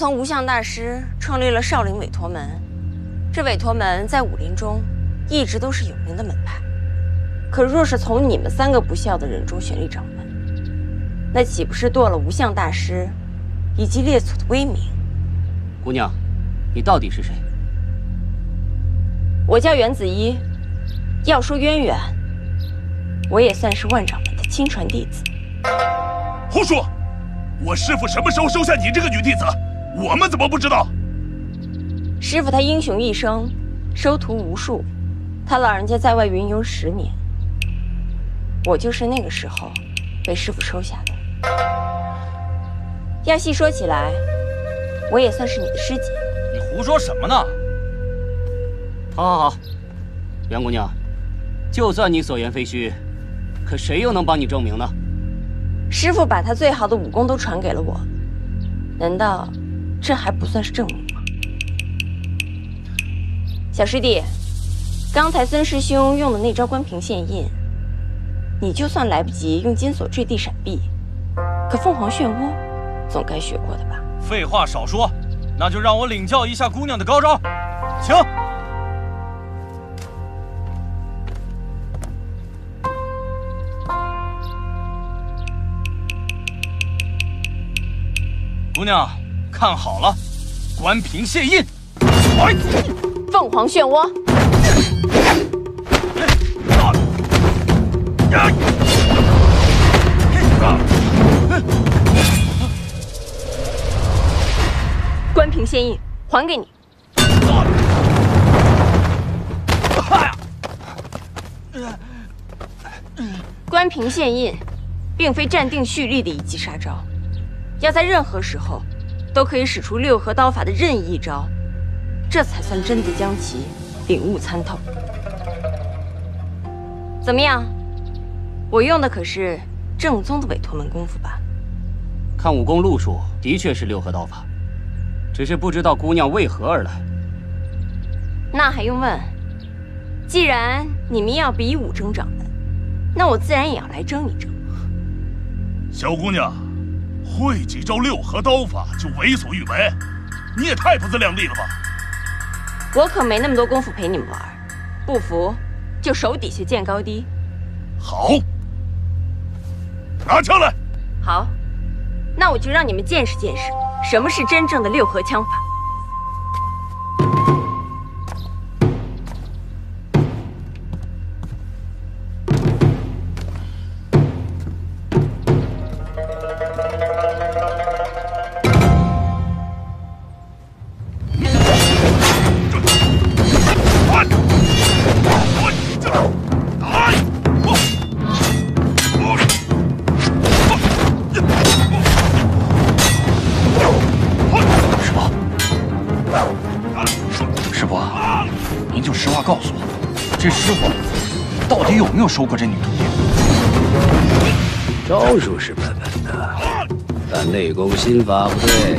自从无相大师创立了少林委陀门，这委陀门在武林中一直都是有名的门派。可若是从你们三个不孝的人中选立掌门，那岂不是堕了无相大师以及列祖的威名？姑娘，你到底是谁？我叫袁子一。要说渊源，我也算是万掌门的亲传弟子。胡说！我师傅什么时候收下你这个女弟子？我们怎么不知道？师傅他英雄一生，收徒无数，他老人家在外云游十年，我就是那个时候被师傅收下的。要细说起来，我也算是你的师姐。你胡说什么呢？好，好，好，袁姑娘，就算你所言非虚，可谁又能帮你证明呢？师傅把他最好的武功都传给了我，难道这还不算是证明吗？小师弟，刚才孙师兄用的那招关平现印，你就算来不及用金锁坠地闪避，可凤凰漩涡总该学过的吧？废话少说，那就让我领教一下姑娘的高招，请。姑娘，看好了，关平现印，来，凤凰漩涡，关平现印，还给你。关平现印，并非站定蓄力的一击杀招。要在任何时候，都可以使出六合刀法的任意一招，这才算真的将其领悟参透。怎么样？我用的可是正宗的委托门功夫吧？看武功路数，的确是六合刀法，只是不知道姑娘为何而来。那还用问？既然你们要比武争掌门，那我自然也要来争一争。小姑娘。会几招六合刀法就为所欲为，你也太不自量力了吧！我可没那么多功夫陪你们玩，不服就手底下见高低。好，拿枪来。好，那我就让你们见识见识什么是真正的六合枪法。法不对。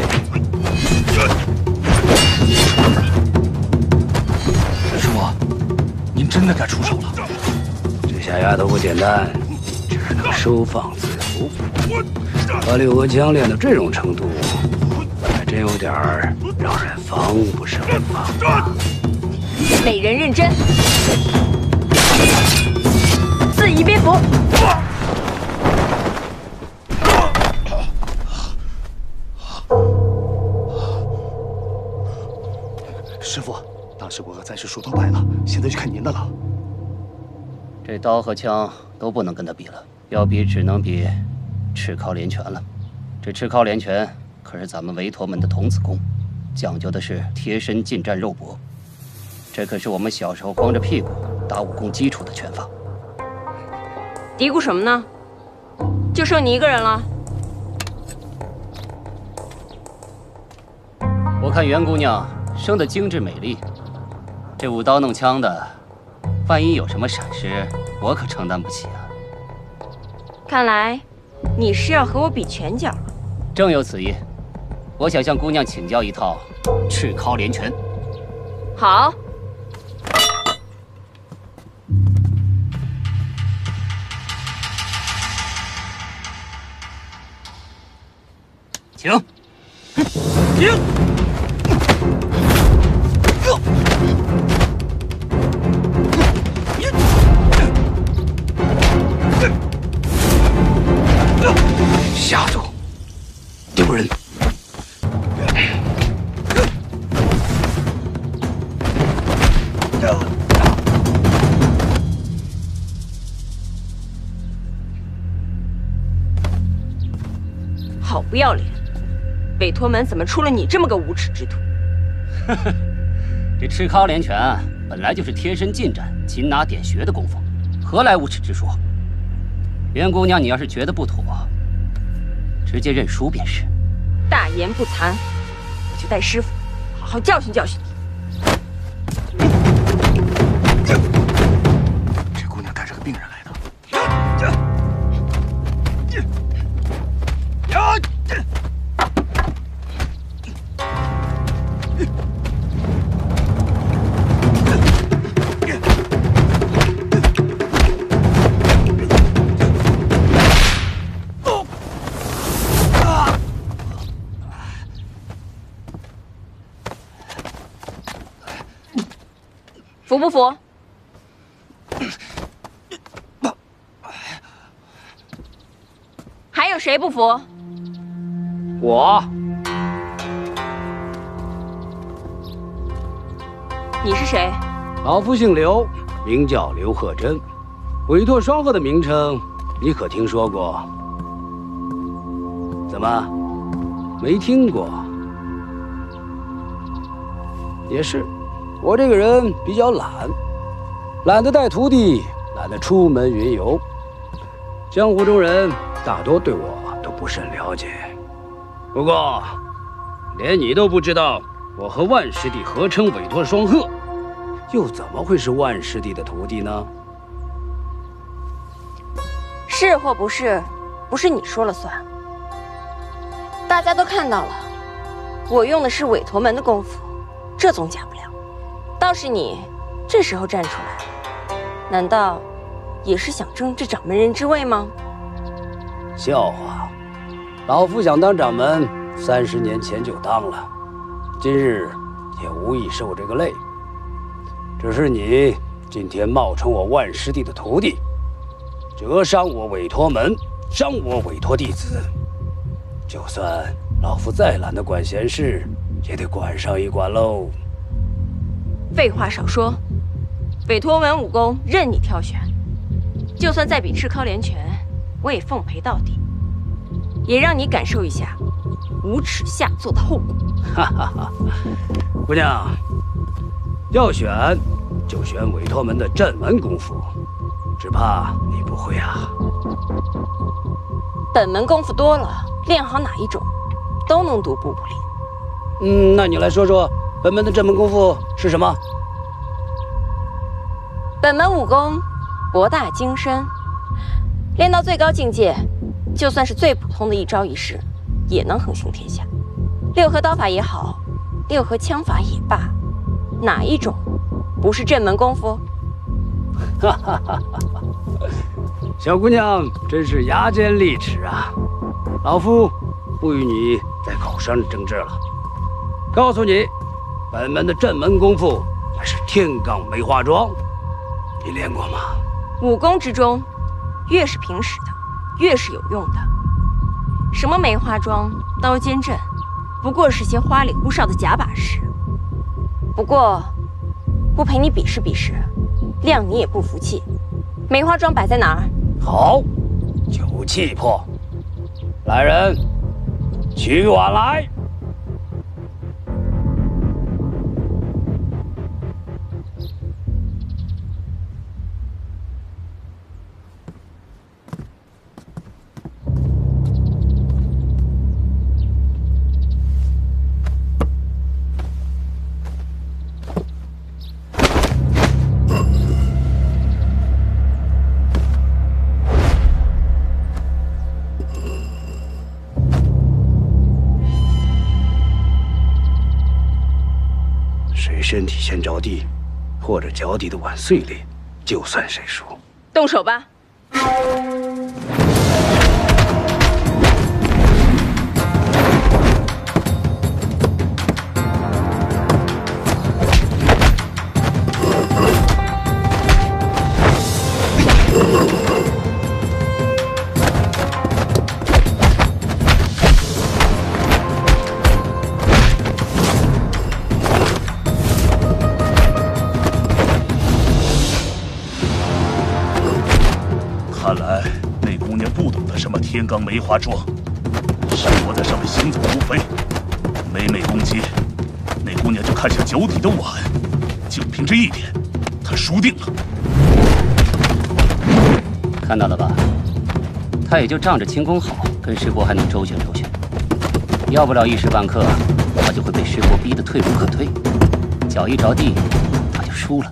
师傅，您真的该出手了。这下丫头不简单，只能收放自如。把六合枪练到这种程度，还真有点让人防不胜防。美人认真。四夷蝙蝠，大师伯和暂时书都摆了，现在就看您的了。这刀和枪都不能跟他比了，要比只能比赤尻连拳了。这赤尻连拳可是咱们韦陀门的童子功，讲究的是贴身近战肉搏。这可是我们小时候光着屁股打武功基础的拳法。嘀咕什么呢？就剩你一个人了。我看袁姑娘生得精致美丽，这舞刀弄枪的，万一有什么闪失，我可承担不起啊。看来你是要和我比拳脚了。正有此意，我想向姑娘请教一套赤尻连拳。好。请。下作，丢人！好不要脸！北托门怎么出了你这么个无耻之徒？这赤尻连拳本来就是贴身近战、擒拿点穴的功夫，何来无耻之说？袁姑娘，你要是觉得不妥，直接认输便是。大言不惭！我就带师傅好好教训教训你。服不服？还有谁不服？我你是谁？老夫姓刘，名叫刘鹤真，委托双鹤的名称你可听说过？怎么，没听过？也是，我这个人比较懒，懒得带徒弟，懒得出门云游。江湖中人大多对我都不甚了解。不过，连你都不知道我和万师弟合称委托双鹤，又怎么会是万师弟的徒弟呢？是或不是，不是你说了算。大家都看到了，我用的是委托门的功夫，这总假要。是你，这时候站出来，难道也是想争这掌门人之位吗？笑话，老夫想当掌门，三十年前就当了，今日也无意受这个累。只是你今天冒充我万师弟的徒弟，折伤我委托门，伤我委托弟子。就算老夫再懒得管闲事，也得管上一管喽。废话少说，委托文武功任你挑选，就算再比赤尻连拳，我也奉陪到底，也让你感受一下无耻下作的后果。哈哈哈，姑娘，要选就选委托门的镇门功夫，只怕你不会啊。本门功夫多了，练好哪一种，都能独步武林。嗯，那你来说说本门的正门功夫是什么？本门武功博大精深，练到最高境界，就算是最普通的一招一式，也能横行天下。六合刀法也好，六合枪法也罢，哪一种不是正门功夫？哈哈哈！小姑娘真是牙尖利齿啊！老夫不与你在口上争执了。告诉你，本门的镇门功夫乃是天罡梅花桩，你练过吗？武功之中，越是平时的，越是有用的。什么梅花桩、刀尖阵，不过是些花里胡哨的假把式。不过，不陪你比试比试，谅你也不服气。梅花桩摆在哪儿？好，有气魄。来人，取碗来。身体先着地，或者脚底的碗碎裂，就算谁输。动手吧！天罡梅花桩，师伯在上面行走如飞，每每攻击，那姑娘就看向脚底的碗，就凭这一点，她输定了。看到了吧？他也就仗着轻功好，跟师伯还能周旋周旋，要不了一时半刻，他就会被师伯逼得退无可退，脚一着地，他就输了。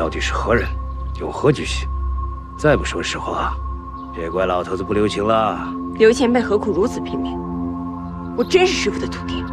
到底是何人，有何居心？再不说实话，别怪老头子不留情了。刘前辈何苦如此拼命？我真是师傅的徒弟。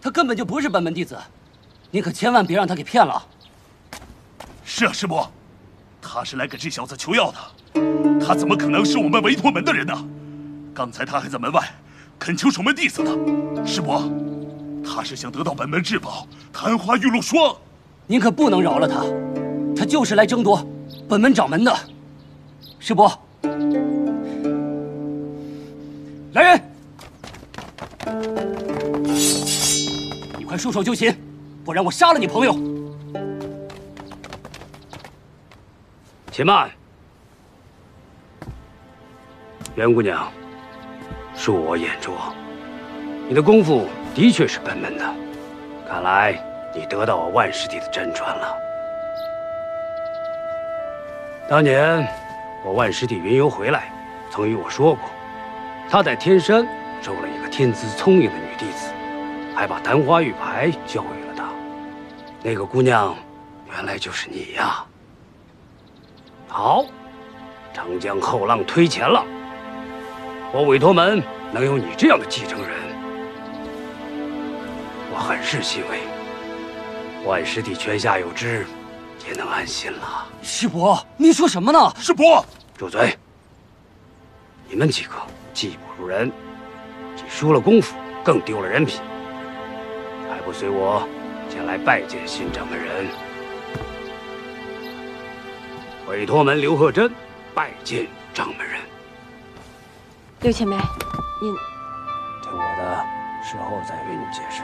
他根本就不是本门弟子，你可千万别让他给骗了。是啊，师伯，他是来给这小子求药的，他怎么可能是我们维陀门的人呢？刚才他还在门外恳求守门弟子呢。师伯，他是想得到本门至宝昙花玉露霜。您可不能饶了他，他就是来争夺本门掌门的。师伯，来人，束手就擒，不然我杀了你朋友。且慢，袁姑娘，恕我眼拙，你的功夫的确是本门的，看来你得到我万师弟的真传了。当年我万师弟云游回来，曾与我说过，他在天山收了一个天资聪颖的女弟子，还把昙花玉牌交给了她。那个姑娘，原来就是你呀！好，长江后浪推前浪，我委托门能有你这样的继承人，我很是欣慰。万师弟泉下有知，也能安心了。师伯，你说什么呢？师伯，住嘴！你们几个技不如人，既输了功夫，更丢了人品，还不随我前来拜见新掌门人？委托门刘鹤珍拜见掌门人。刘前辈，您听我的，事后再与你解释。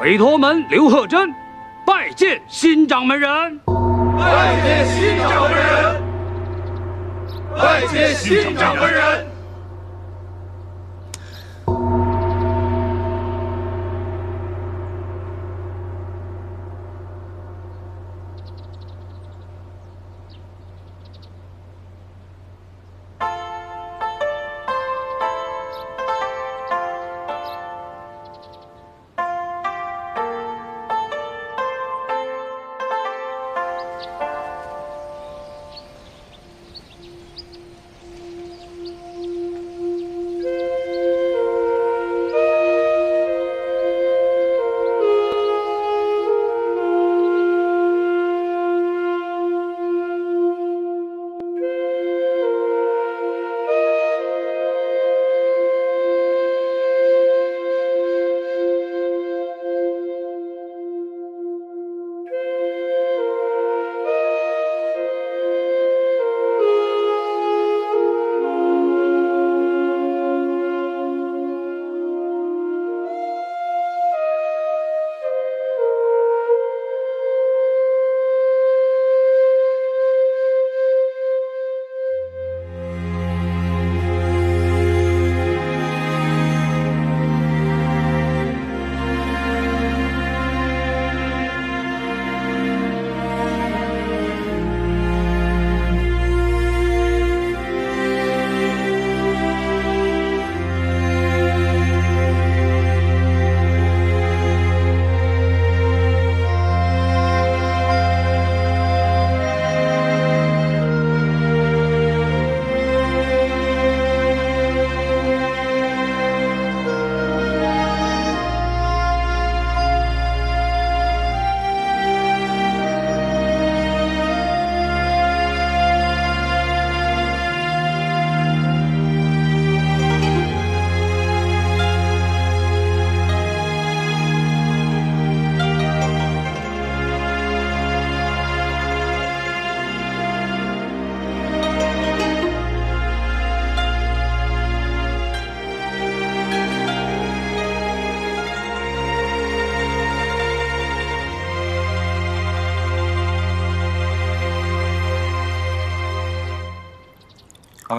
委托门刘鹤珍拜见新掌门人。拜见新掌门人，拜见新掌门人。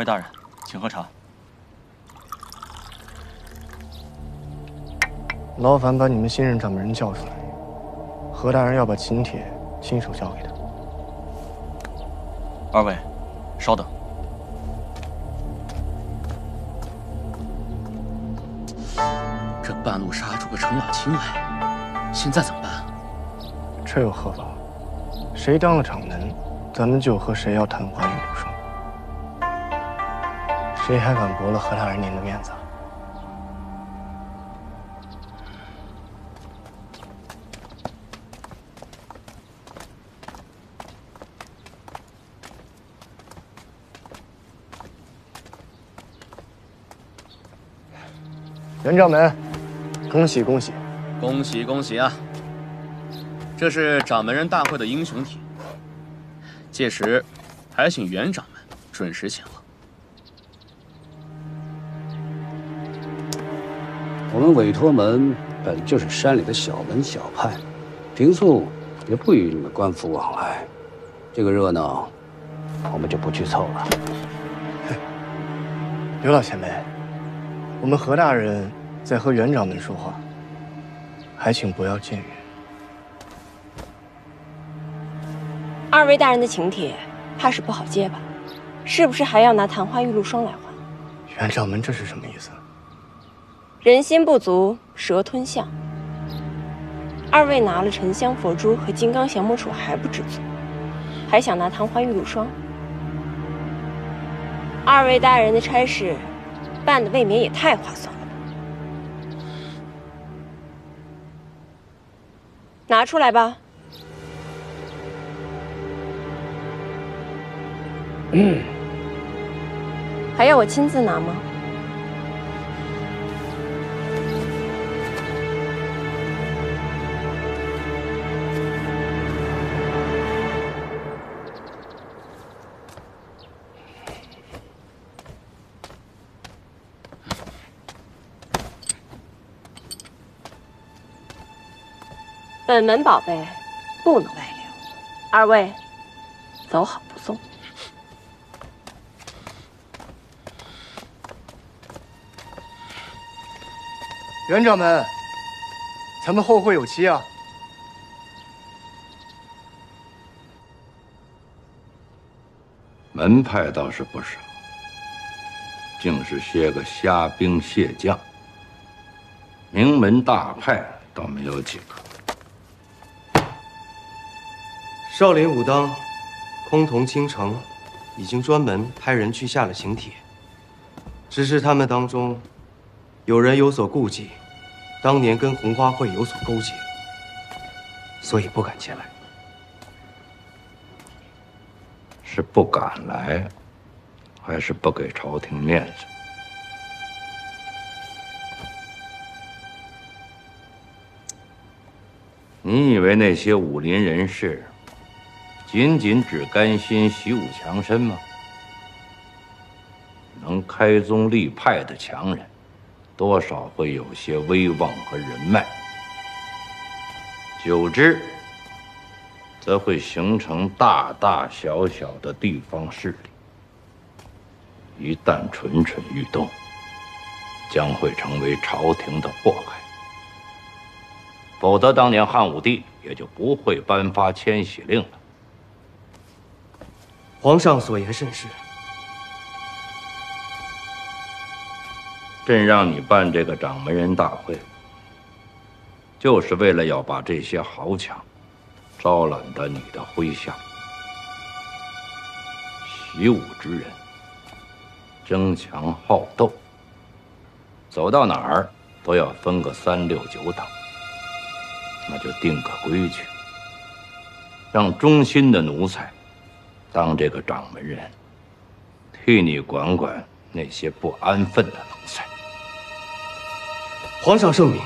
位大人，请喝茶。劳烦把你们新任掌门人叫出来，何大人要把请帖亲手交给他。二位，稍等。这半路杀出个程咬金来，现在怎么办？这又何妨？谁当了掌门，咱们就和谁要探花玉露霜。谁还敢驳了何大人您的面子？袁掌门，恭喜恭喜！恭喜恭喜啊！这是掌门人大会的英雄帖，届时还请袁掌门准时前往。们委托门本就是山里的小门小派，平素也不与你们官府往来，这个热闹我们就不去凑了。刘老前辈，我们何大人在和袁掌门说话，还请不要僭越。二位大人的请帖，怕是不好接吧？是不是还要拿昙花玉露霜来换？袁掌门这是什么意思？人心不足蛇吞象。二位拿了沉香佛珠和金刚降魔杵还不知足，还想拿昙花玉露霜？二位大人的差事，办的未免也太划算了吧！拿出来吧。嗯，还要我亲自拿吗？本门宝贝不能外流，二位走好不送。袁掌门，咱们后会有期啊！门派倒是不少，竟是些个虾兵蟹将，名门大派倒没有几个。少林武当、崆峒青城已经专门派人去下了请帖，只是他们当中有人有所顾忌，当年跟红花会有所勾结，所以不敢前来。是不敢来，还是不给朝廷面子？你以为那些武林人士仅仅只甘心习武强身吗？能开宗立派的强人，多少会有些威望和人脉，久之。则会形成大大小小的地方势力，一旦蠢蠢欲动，将会成为朝廷的祸害。否则，当年汉武帝也就不会颁发迁徙令了。皇上所言甚是。朕让你办这个掌门人大会，就是为了要把这些豪强。招揽到你的麾下，习武之人争强好斗，走到哪儿都要分个三六九等。那就定个规矩，让忠心的奴才当这个掌门人，替你管管那些不安分的奴才。皇上圣明，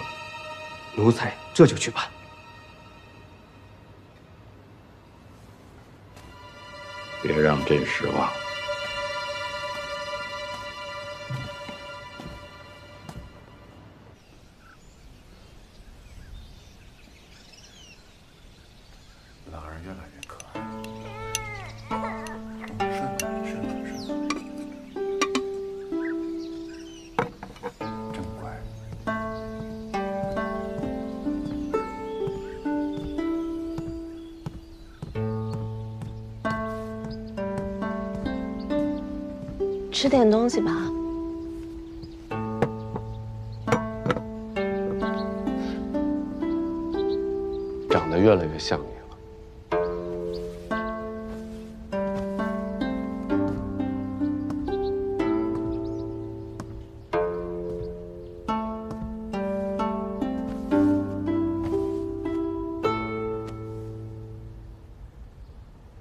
奴才这就去办。别让朕失望。吃点东西吧。长得越来越像你了。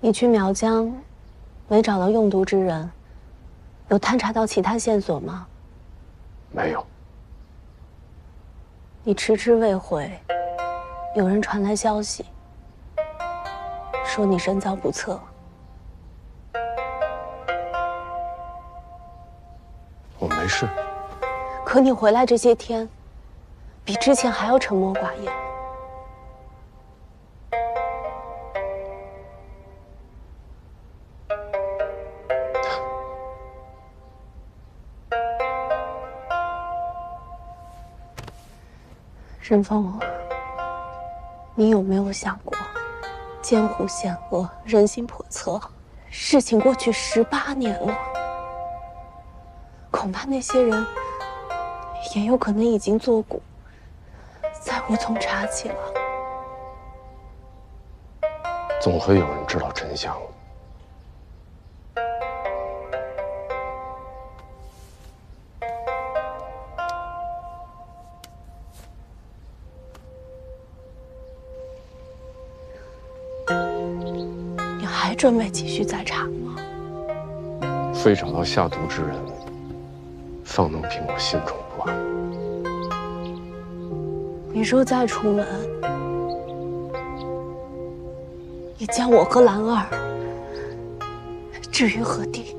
你去苗疆，没找到用毒之人，有探查到其他线索吗？没有。你迟迟未回，有人传来消息，说你身遭不测。我没事。可你回来这些天，比之前还要沉默寡言。任峰，你有没有想过，江湖险恶，人心叵测，事情过去十八年了，恐怕那些人也有可能已经作古，再无从查起了。总会有人知道真相。准备继续再查吗？非找到下毒之人，方能平我心中不安。你若再出门，你将我和兰儿置于何地？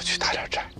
我去打点柴。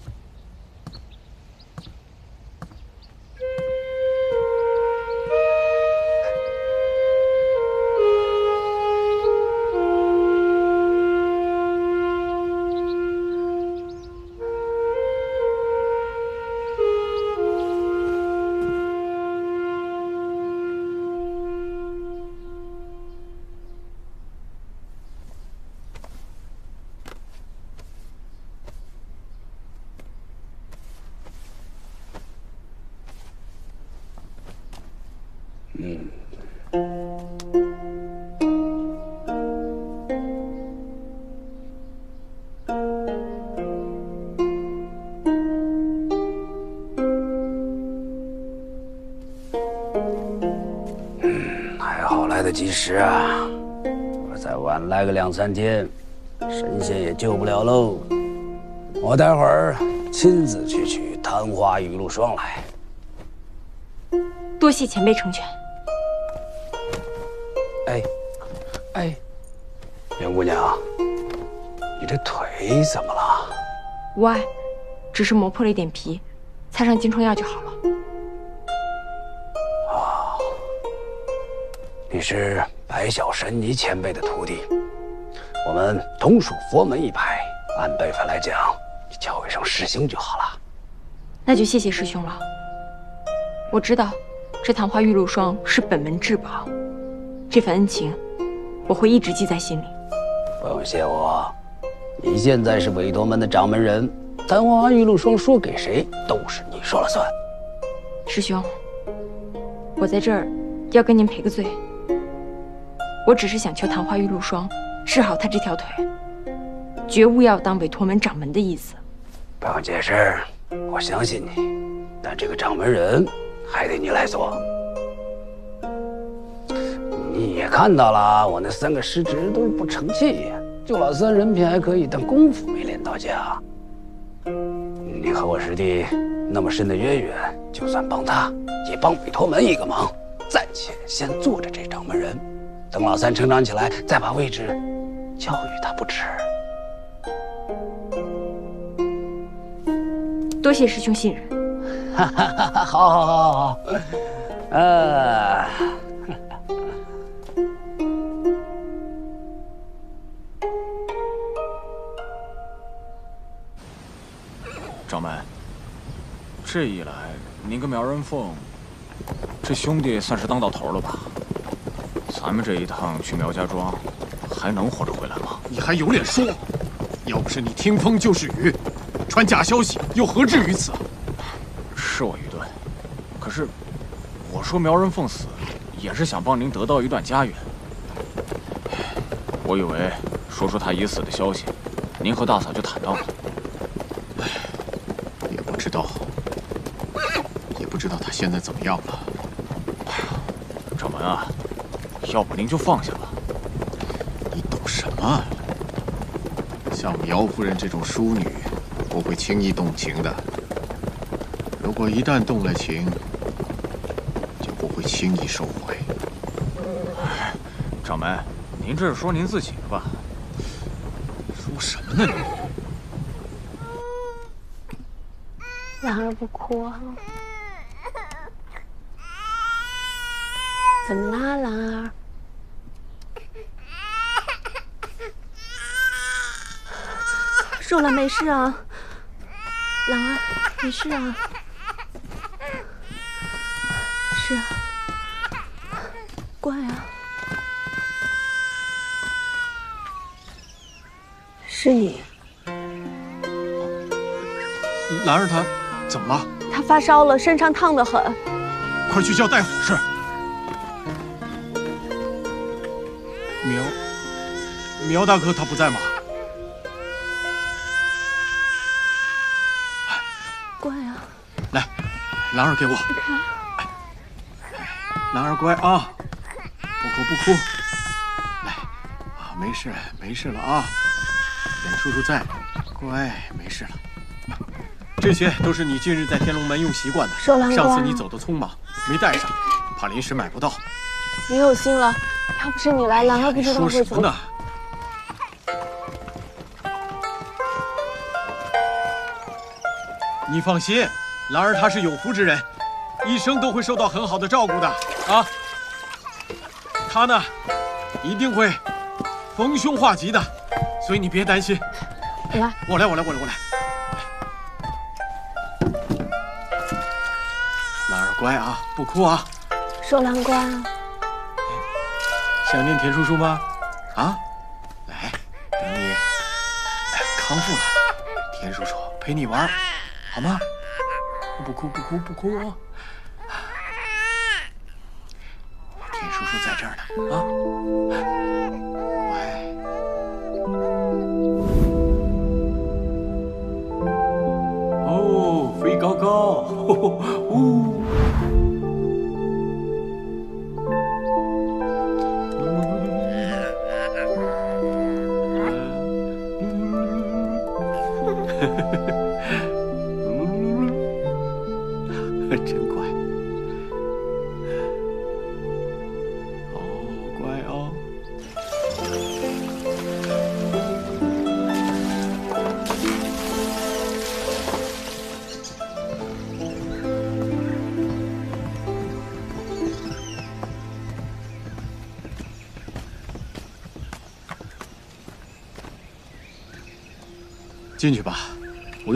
好来得及时啊！我再晚来个两三天，神仙也救不了喽。我待会儿亲自去取昙花雨露霜来。多谢前辈成全。哎，哎，袁姑娘，你这腿怎么了？无碍，只是磨破了一点皮，擦上金疮药就好了。你是白晓神尼前辈的徒弟，我们同属佛门一派，按辈分来讲，你叫我一声师兄就好了。那就谢谢师兄了。我知道，这昙花玉露霜是本门至宝，这份恩情我会一直记在心里。不用谢我，你现在是韦陀门的掌门人，昙花玉露霜说给谁都是你说了算。师兄，我在这儿要跟您赔个罪。我只是想求昙花玉露霜治好他这条腿，绝无要当韦陀门掌门的意思。不用解释，我相信你，但这个掌门人还得你来做。你也看到了，我那三个师侄都是不成器，就老三人品还可以，但功夫没练到家。你和我师弟那么深的渊源，就算帮他，也帮韦陀门一个忙。暂且先做着这掌门人，等老三成长起来，再把位置教育他不迟。多谢师兄信任。哈哈哈！好，好，好，好，呃。掌门，这一来，您跟苗人凤这兄弟算是当到头了吧？咱们这一趟去苗家庄，还能活着回来吗？你还有脸说？要不是你听风就是雨，传假消息，又何至于此？是我愚钝，可是我说苗人凤死，也是想帮您得到一段家园。我以为说出他已死的消息，您和大嫂就坦荡了。也不知道，也不知道他现在怎么样了。要不您就放下吧。你懂什么？像苗夫人这种淑女，不会轻易动情的。如果一旦动了情，就不会轻易收回。掌门，您这是说您自己的吧？说什么呢你？兰儿不哭？怎么啦，兰儿？受了没事啊？兰儿，没事啊？是啊，乖啊。是你，兰儿她怎么了？她发烧了，身上烫得很。快去叫大夫！是。苗苗大哥他不在吗？兰儿给我。兰儿乖啊，不哭不哭。来，啊，没事没事了啊，田叔叔在，乖，没事了。这些都是你近日在天龙门用习惯的。上次你走的匆忙，没带上，怕临时买不到。你有心了。要不是你来，兰儿不知道说会怎么。什么呢？你放心，兰儿她是有福之人，一生都会受到很好的照顾的啊。她呢，一定会逢凶化吉的，所以你别担心。来，我来，我来，我来，我来。兰儿乖啊，不哭啊。寿兰官，想念田叔叔吗？啊，来，等你哎康复了，田叔叔陪你玩，好吗？不哭不哭不哭啊。田叔叔在这儿呢，啊，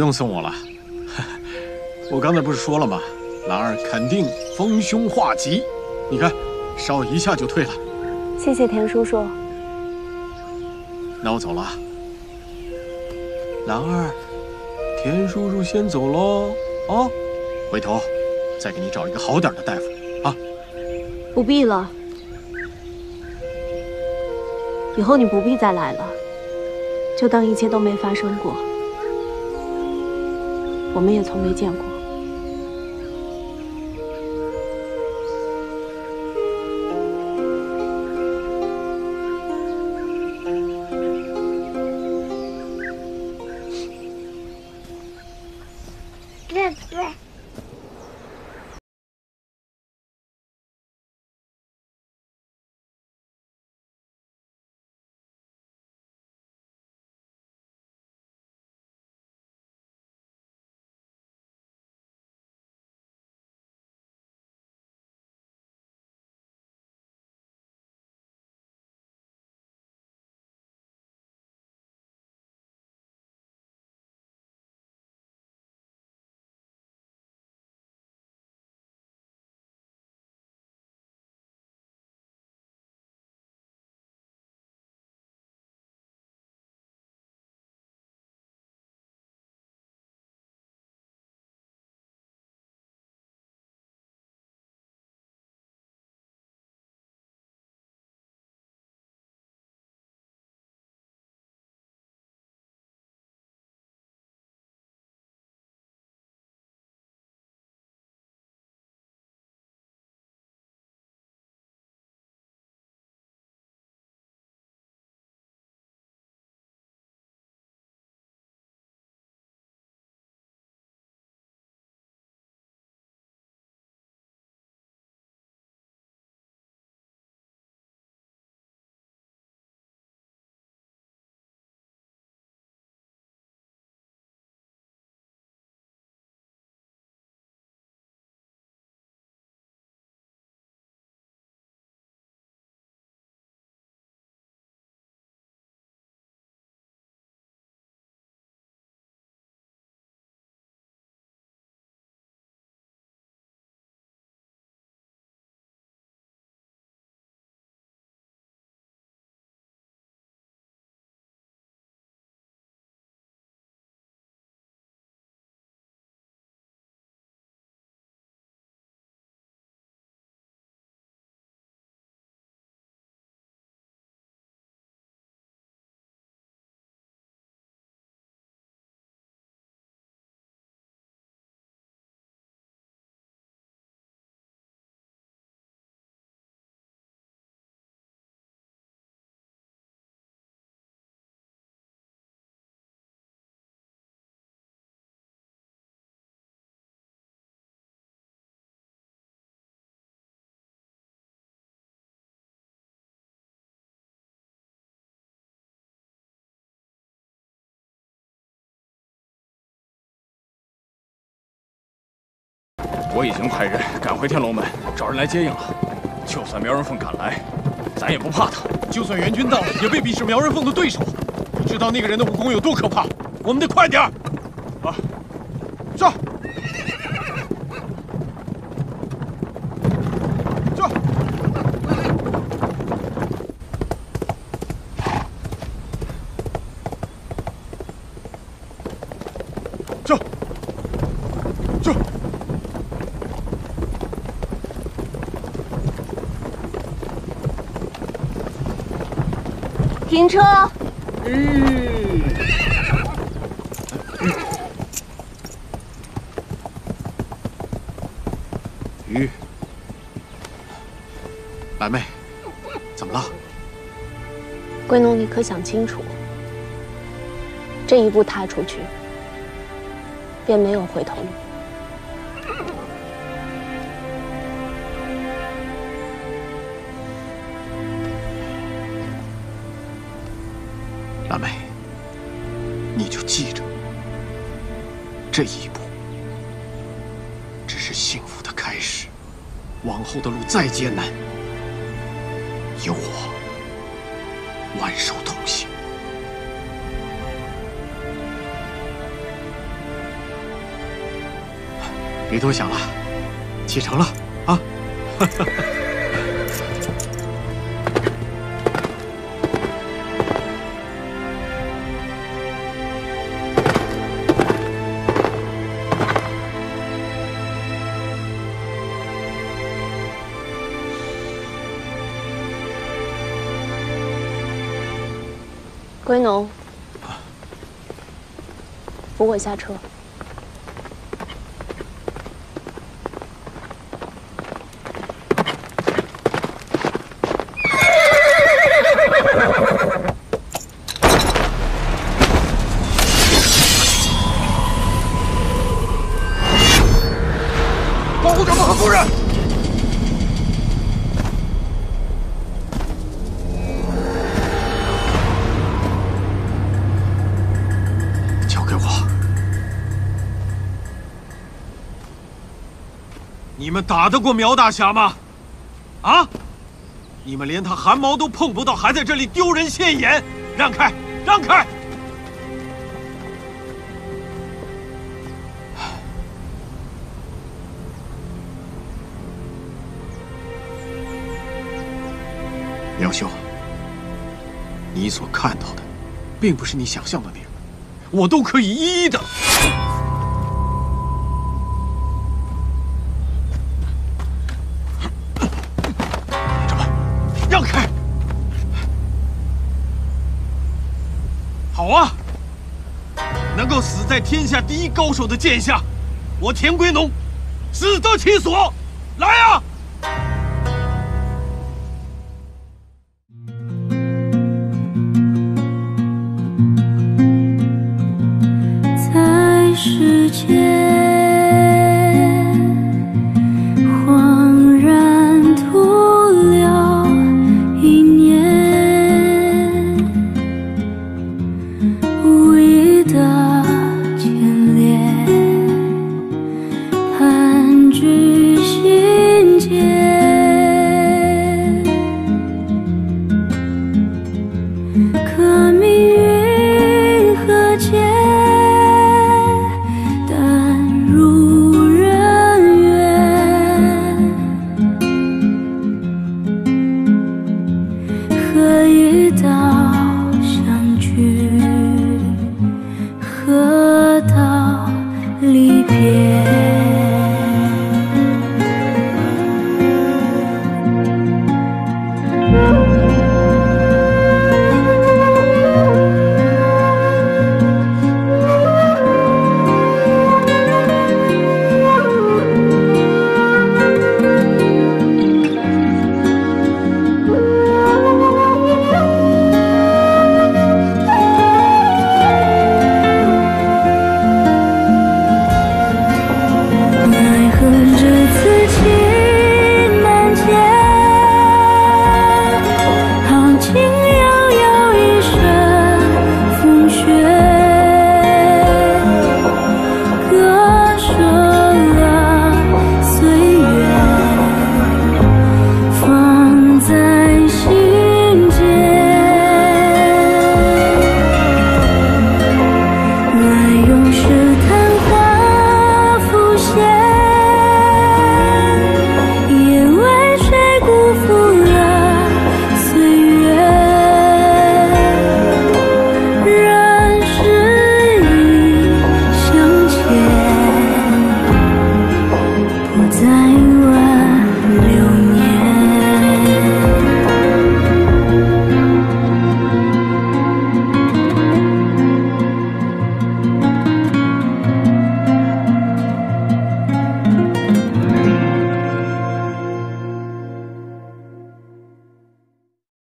用送我了。我刚才不是说了吗？兰儿肯定逢凶化吉，你看，烧一下就退了。谢谢田叔叔。那我走了。兰儿，田叔叔先走喽，啊，回头再给你找一个好点的大夫啊。不必了，以后你不必再来了，就当一切都没发生过，我们也从没见过。我已经派人赶回天龙门，找人来接应了。就算苗人凤敢来，咱也不怕他。就算援军到了，也未必是苗人凤的对手。你知道那个人的武功有多可怕？我们得快点儿！啊，停车！嗯鱼，蓝妹，怎么了？归农，你可想清楚，这一步踏出去，便没有回头路。这一步只是幸福的开始，往后的路再艰难，有我挽手同行。别多想了，启程了啊！归农，扶我下车。打得过苗大侠吗？啊！你们连他汗毛都碰不到，还在这里丢人现眼！让开！让开！苗兄，你所看到的，并不是你想象的那样，我都可以一一的。天下第一高手的剑下，我田归农，死得其所。来呀！